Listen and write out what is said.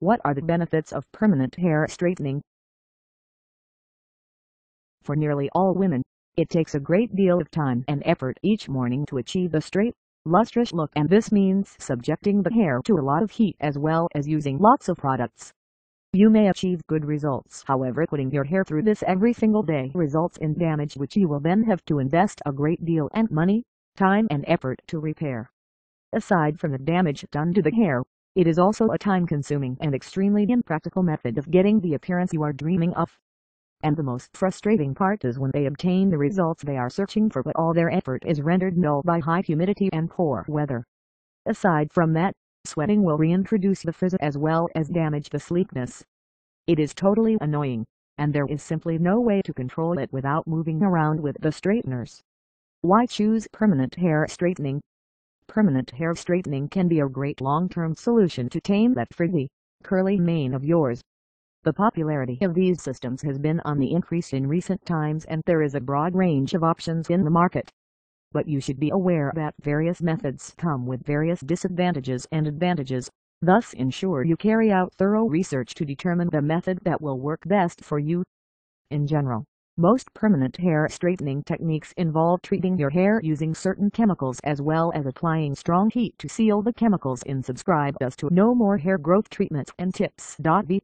What are the benefits of permanent hair straightening? For nearly all women, it takes a great deal of time and effort each morning to achieve a straight, lustrous look and this means subjecting the hair to a lot of heat as well as using lots of products. You may achieve good results however putting your hair through this every single day results in damage which you will then have to invest a great deal and money, time and effort to repair. Aside from the damage done to the hair, it is also a time-consuming and extremely impractical method of getting the appearance you are dreaming of. And the most frustrating part is when they obtain the results they are searching for but all their effort is rendered null by high humidity and poor weather. Aside from that, sweating will reintroduce the frizz as well as damage the sleekness. It is totally annoying, and there is simply no way to control it without moving around with the straighteners. Why choose permanent hair straightening? Permanent hair straightening can be a great long-term solution to tame that frizzy, curly mane of yours. The popularity of these systems has been on the increase in recent times and there is a broad range of options in the market. But you should be aware that various methods come with various disadvantages and advantages, thus ensure you carry out thorough research to determine the method that will work best for you. In general, most permanent hair straightening techniques involve treating your hair using certain chemicals as well as applying strong heat to seal the chemicals in subscribe us to know more hair growth treatments and tips. V